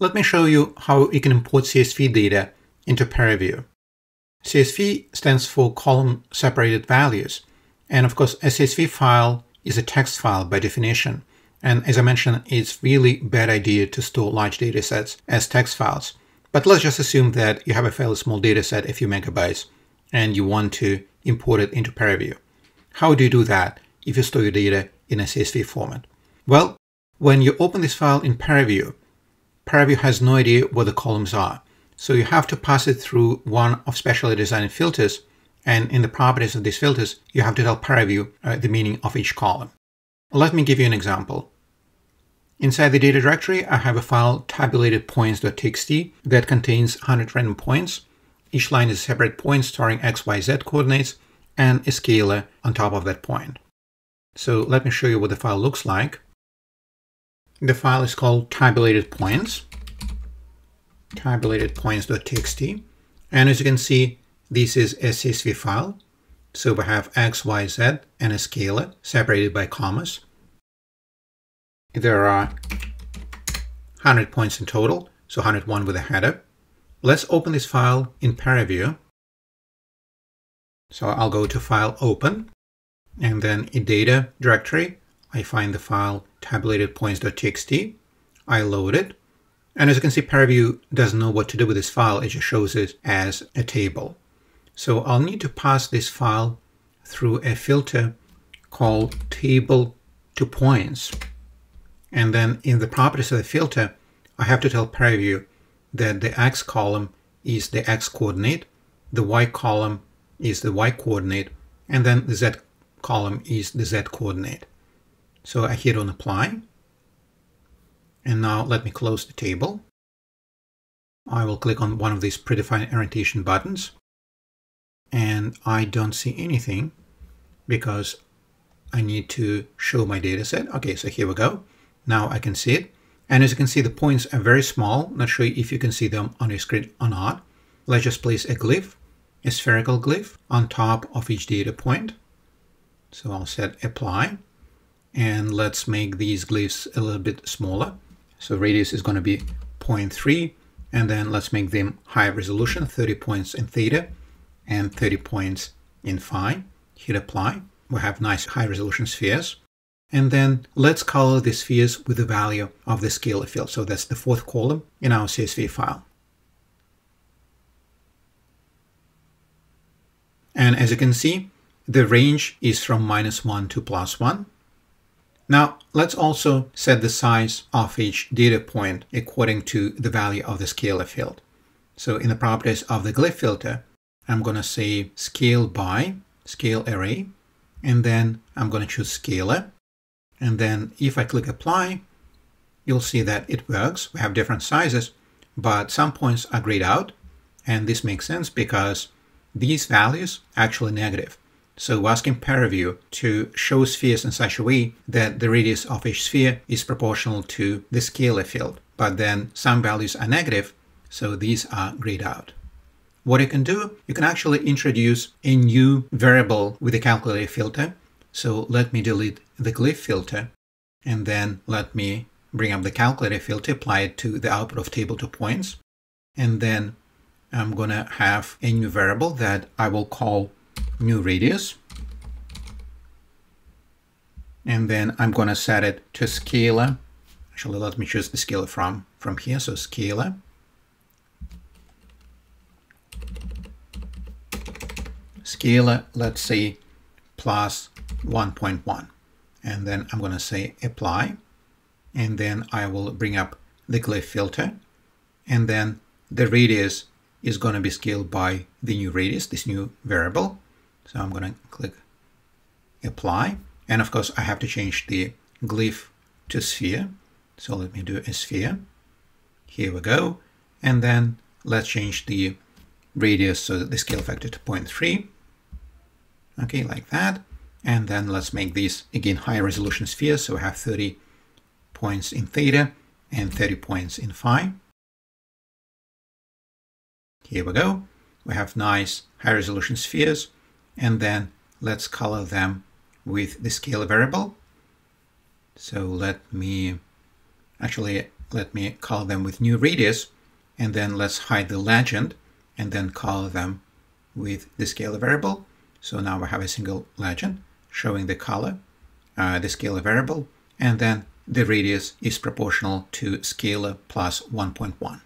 Let me show you how you can import CSV data into ParaView. CSV stands for column separated values. And of course, a CSV file is a text file by definition. And as I mentioned, it's really bad idea to store large data sets as text files. But let's just assume that you have a fairly small data set, a few megabytes, and you want to import it into ParaView. How do you do that if you store your data in a CSV format? Well, when you open this file in ParaView, ParaView has no idea what the columns are. So you have to pass it through one of specially designed filters. And in the properties of these filters, you have to tell ParaView uh, the meaning of each column. Let me give you an example. Inside the data directory, I have a file tabulatedpoints.txt that contains 100 random points. Each line is a separate point storing x, y, z coordinates and a scalar on top of that point. So let me show you what the file looks like. The file is called tabulatedpoints, tabulatedpoints.txt. And as you can see, this is a CSV file. So we have x, y, z, and a scalar separated by commas. There are 100 points in total, so 101 with a header. Let's open this file in ParaView. So I'll go to File Open, and then in Data directory, I find the file tabulatedpoints.txt. I load it, and as you can see, ParaView doesn't know what to do with this file. It just shows it as a table. So I'll need to pass this file through a filter called table to points. And then in the properties of the filter, I have to tell ParaView that the x column is the x coordinate, the y column is the y coordinate, and then the z column is the z coordinate. So I hit on apply. And now let me close the table. I will click on one of these predefined orientation buttons. And I don't see anything because I need to show my data set. Okay, so here we go. Now I can see it. And as you can see, the points are very small. Not sure if you can see them on your screen or not. Let's just place a glyph, a spherical glyph on top of each data point. So I'll set apply. And let's make these glyphs a little bit smaller. So radius is going to be 0.3. And then let's make them high resolution, 30 points in theta and 30 points in phi. Hit apply. We have nice high resolution spheres. And then let's color the spheres with the value of the scalar field. So that's the fourth column in our CSV file. And as you can see, the range is from minus 1 to plus 1. Now, let's also set the size of each data point according to the value of the scalar field. So in the properties of the glyph filter, I'm going to say scale by, scale array, and then I'm going to choose scalar. And then if I click apply, you'll see that it works. We have different sizes, but some points are grayed out. And this makes sense because these values are actually negative. So we're asking ParaView to show spheres in such a way that the radius of each sphere is proportional to the scalar field. But then some values are negative, so these are grayed out. What you can do, you can actually introduce a new variable with a calculator filter so let me delete the glyph filter and then let me bring up the calculator filter, apply it to the output of table to points. And then I'm going to have a new variable that I will call new radius. And then I'm going to set it to scalar. Actually, let me choose the scalar from, from here. So scalar. Scalar, let's say, plus 1.1 and then I'm going to say apply and then I will bring up the glyph filter and then the radius is going to be scaled by the new radius, this new variable. So I'm going to click apply and of course I have to change the glyph to sphere. So let me do a sphere. Here we go. And then let's change the radius, so the scale factor to 0.3. Okay, like that. And then let's make these, again, high resolution spheres. So we have 30 points in theta and 30 points in phi. Here we go. We have nice high resolution spheres. And then let's color them with the scale variable. So let me, actually, let me color them with new radius, and then let's hide the legend, and then color them with the scalar variable. So now we have a single legend showing the color, uh, the scalar variable, and then the radius is proportional to scalar plus 1.1.